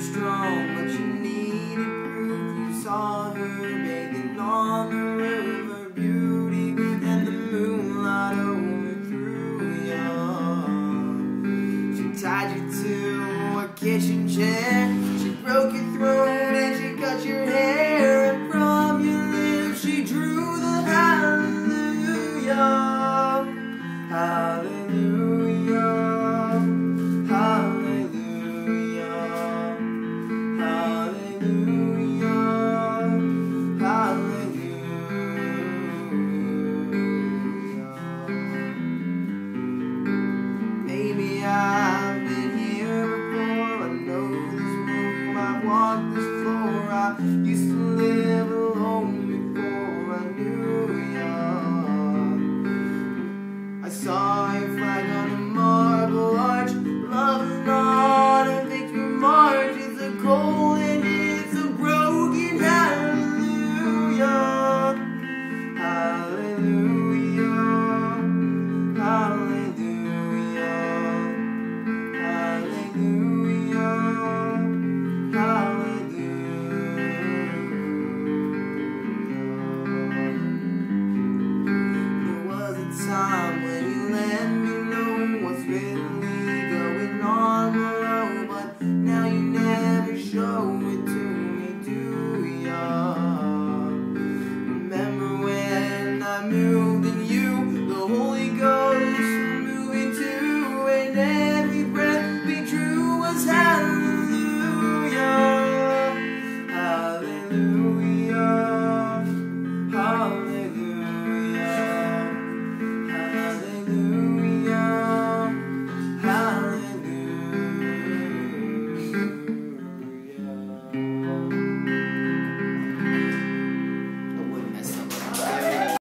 strong, but you needed proof. You saw her bathing on the roof, her beauty and the moonlight overthrew you. She tied you to a kitchen chair. She broke your throat this floor I used to live. yeah.